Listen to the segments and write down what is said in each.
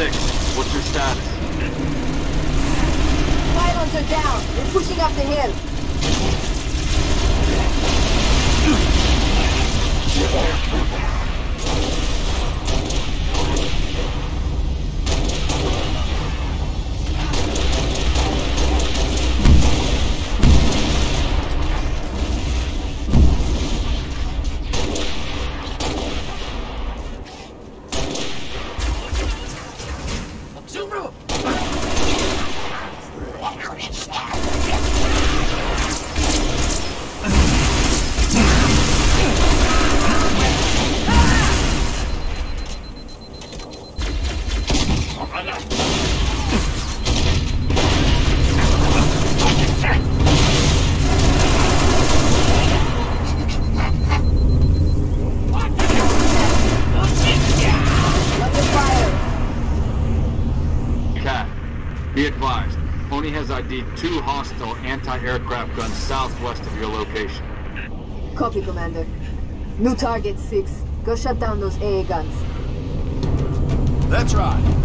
Six, what's your status? Pylons are down. They're pushing up the hill. Anti-aircraft guns southwest of your location. Copy, Commander. New target six. Go shut down those AA guns. That's right.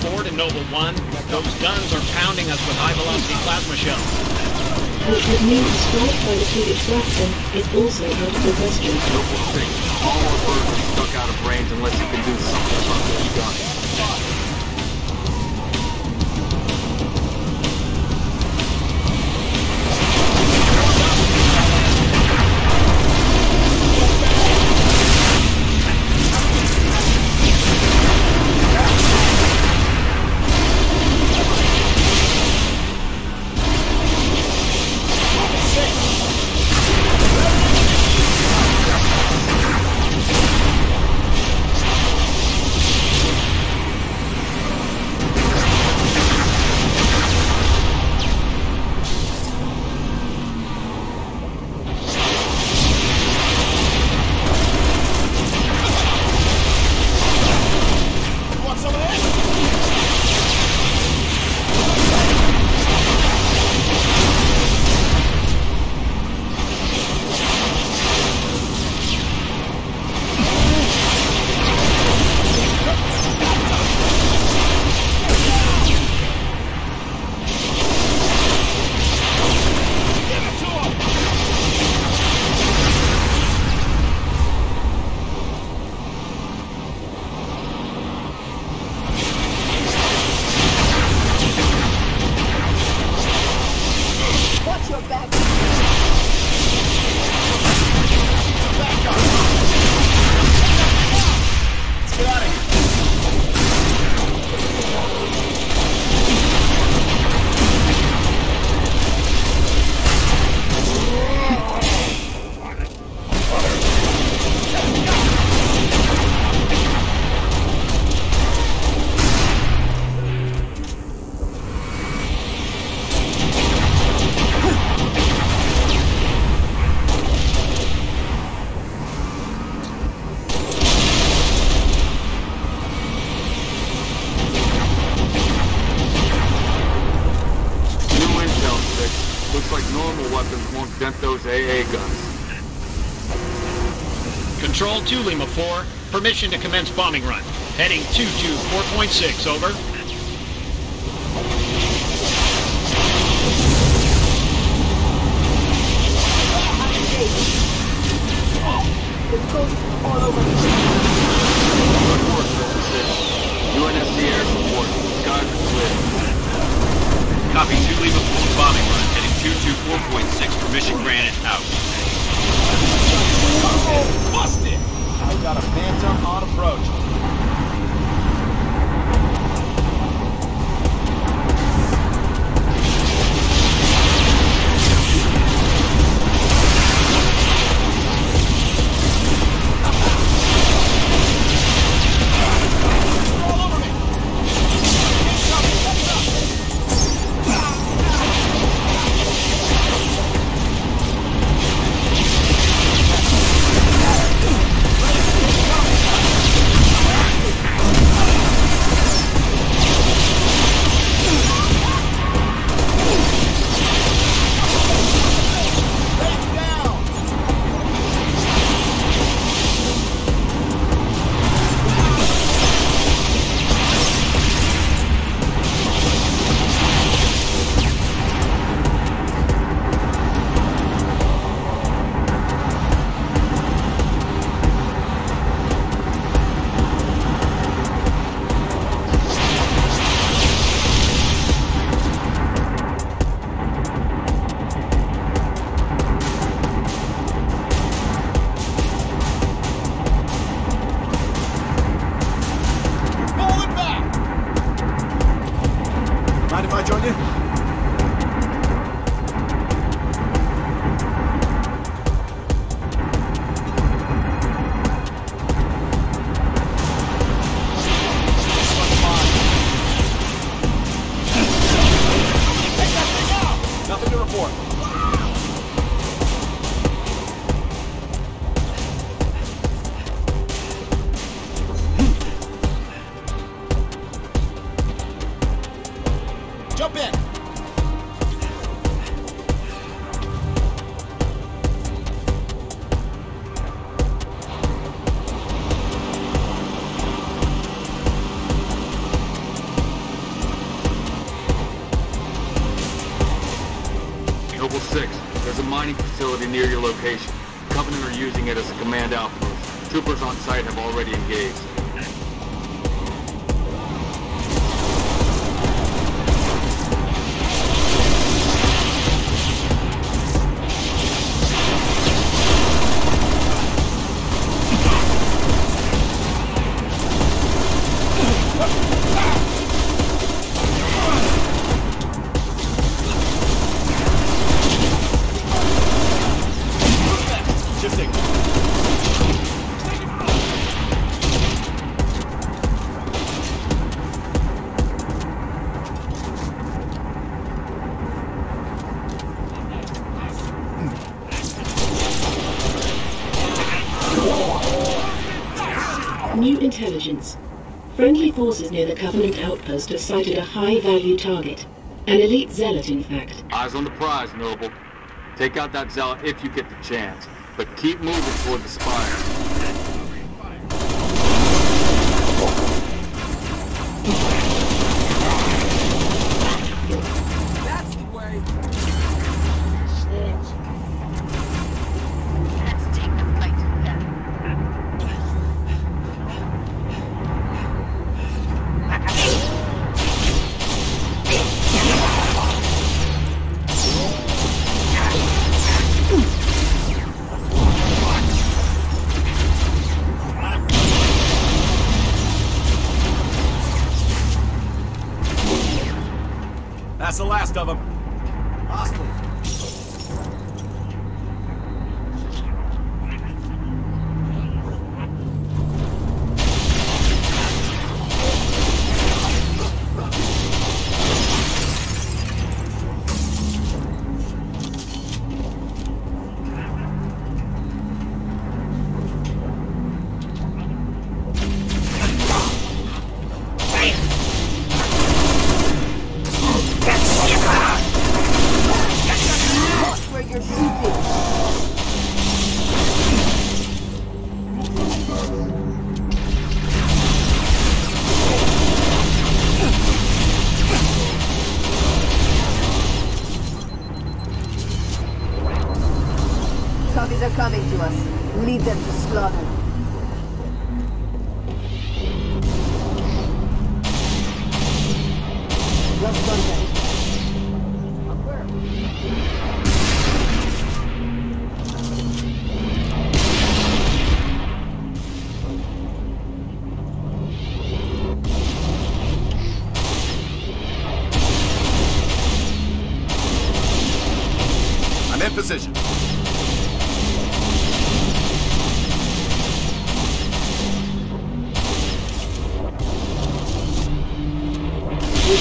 Ford and Noble One. Those guns are pounding us with high-velocity plasma shells. Which would mean a by the Swedish Blackson is also out of the question. Noble Six, all our birds are stuck out of range unless you can do something about those guns. Permission to commence bombing run. Heading 224.6, over. Copy 2 Lima 4 bombing run, heading 224.6, permission granted, out. Busted! Got a phantom on approach. Near your location. Covenant are using it as a command outpost. Troopers on site have already engaged. Intelligence. Friendly forces near the Covenant outpost have sighted a high-value target. An elite zealot, in fact. Eyes on the prize, Noble. Take out that zealot if you get the chance. But keep moving toward the spire. Look!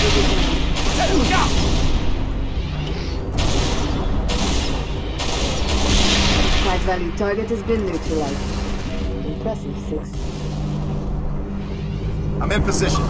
High value target has been neutralized. Impressive, Six. I'm in position.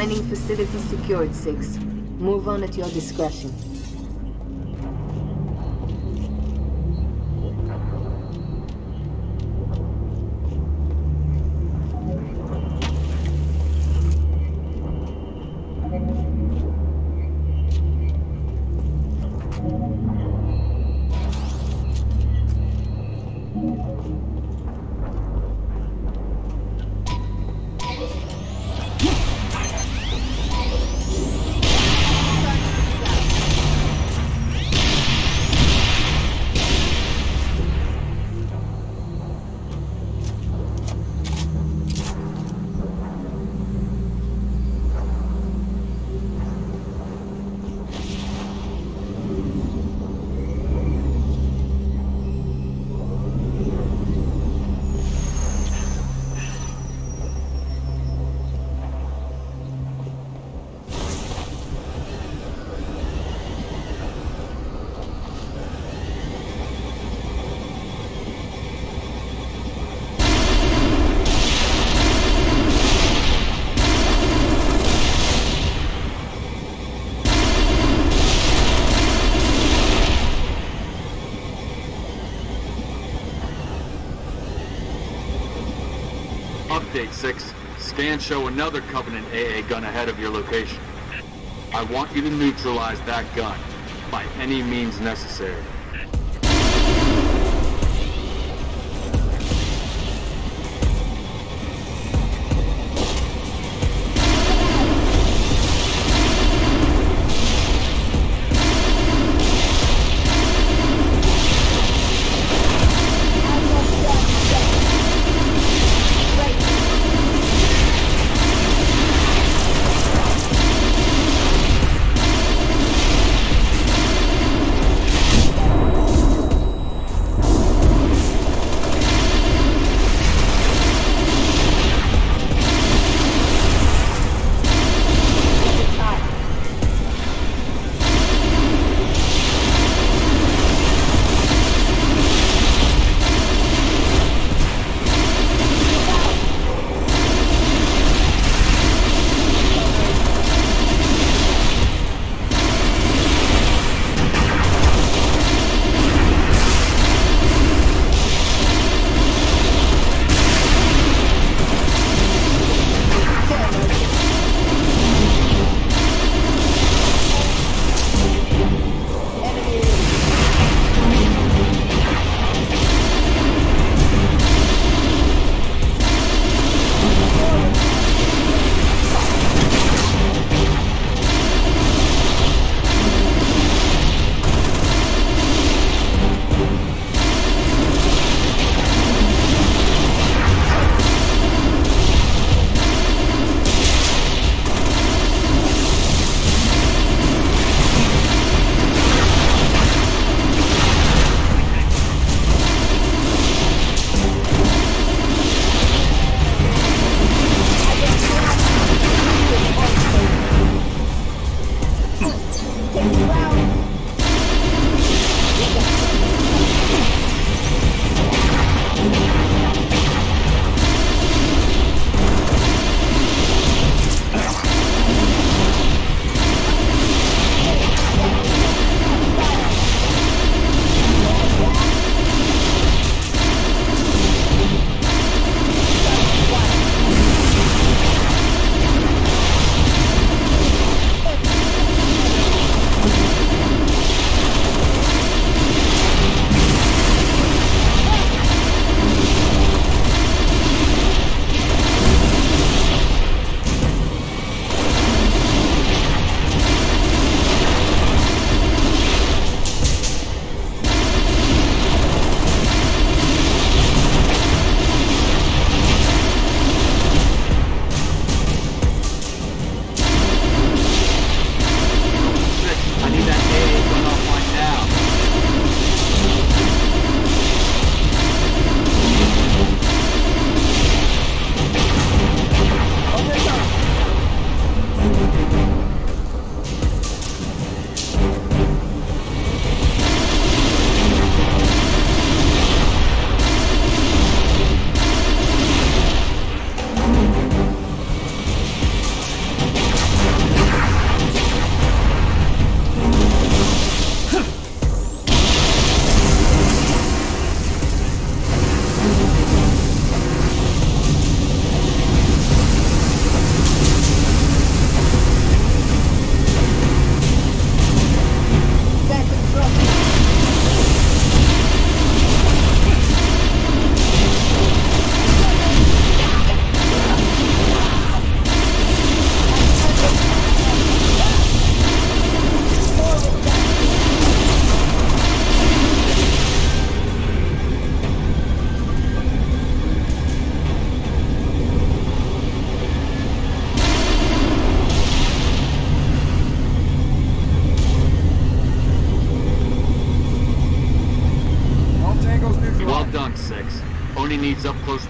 Mining facility secured, Six. Move on at your discretion. Update 6. Scans show another Covenant AA gun ahead of your location. I want you to neutralize that gun by any means necessary.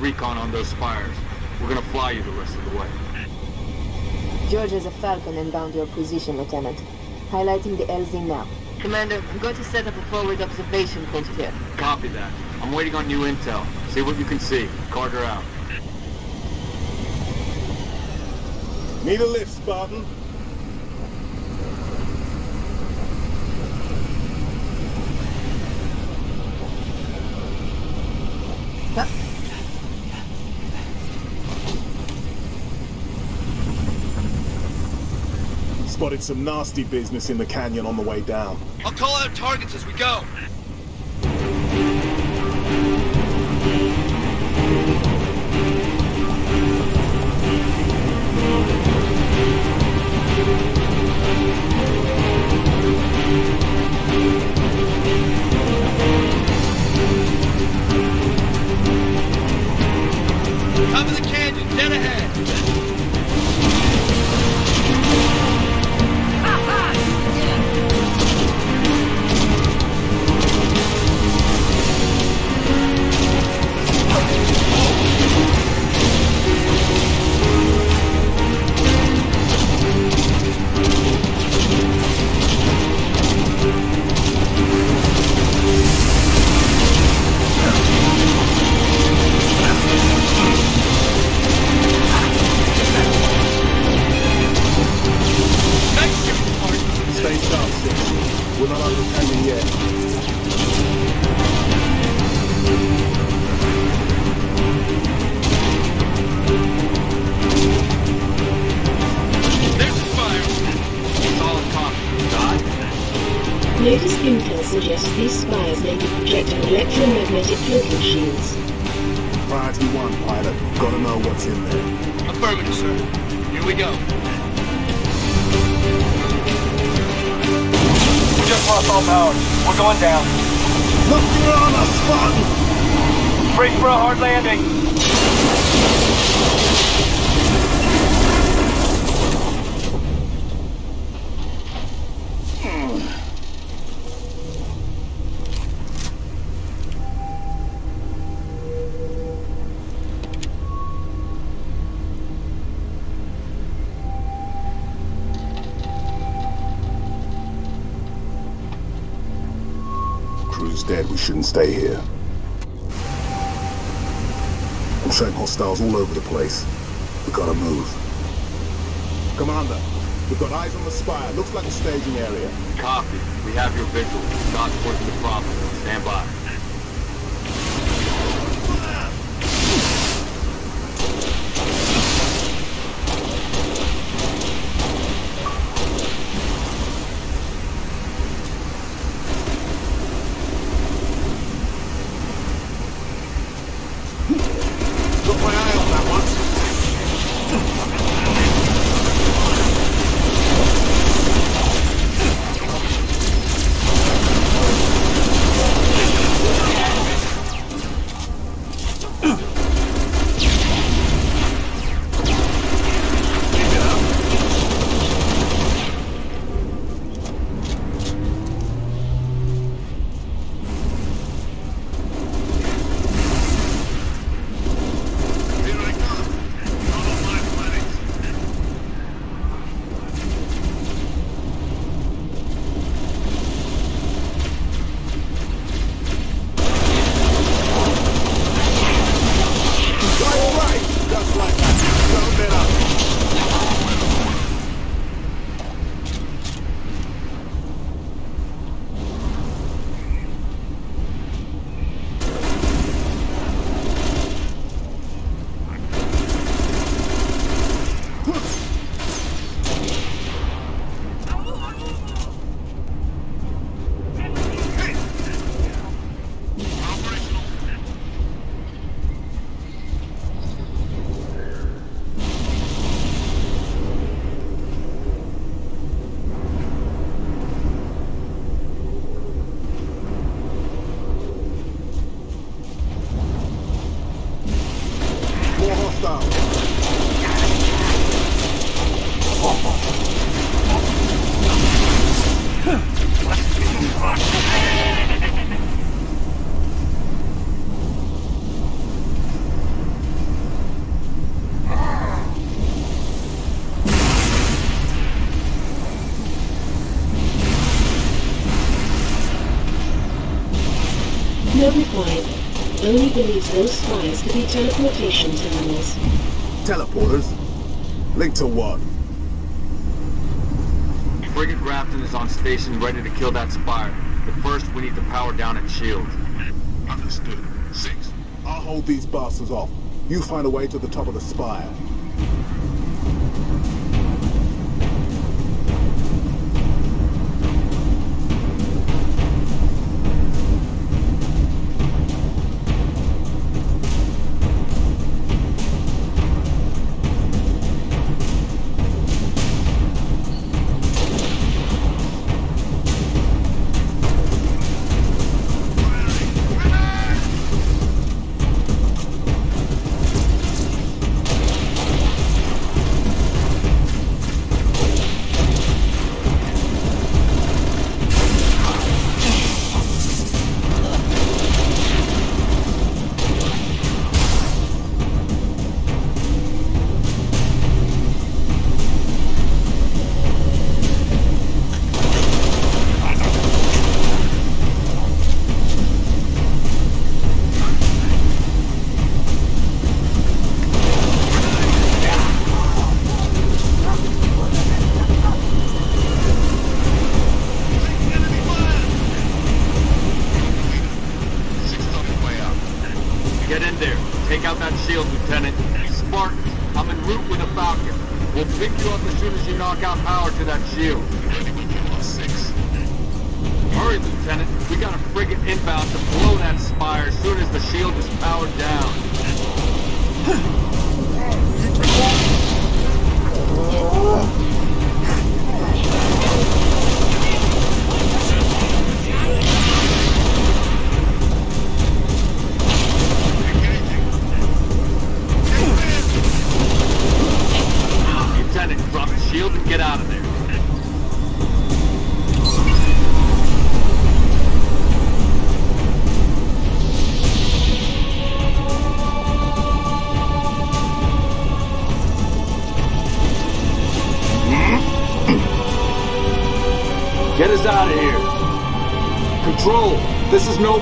Recon on those spires. We're gonna fly you the rest of the way. George has a Falcon inbound your position, Lieutenant. Highlighting the LZ now. Commander, I'm going to set up a forward observation post here. Copy that. I'm waiting on new intel. See what you can see. Carter out. Need a lift, Spartan? Spotted some nasty business in the canyon on the way down. I'll call out targets as we go. Top of the canyon, dead ahead. Spartan! Brace for a hard landing. Shouldn't stay here. I'm showing hostiles all over the place. We gotta move. Commander, we've got eyes on the spire. Looks like a staging area. Copy. We have your visual. Kat's working the problem. Stand by. Station ready to kill that spire. But first, we need to power down its shield. Understood. Six. I'll hold these bastards off. You find a way to the top of the spire.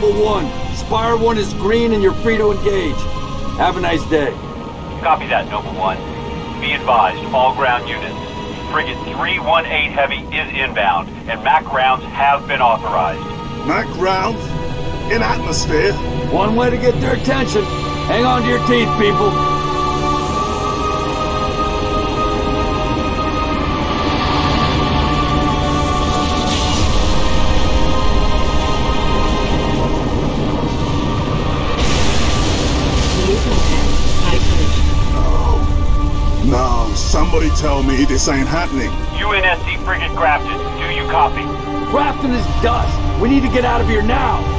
Noble One. Spire One is green and you're free to engage. Have a nice day. Copy that, Noble One. Be advised, all ground units. Frigate 318 Heavy is inbound, and MAC rounds have been authorized. Mac rounds? In atmosphere? One way to get their attention. Hang on to your teeth, people. Tell me this ain't happening. UNSC Frigate Grafton, do you copy? Grafton is dust. We need to get out of here now.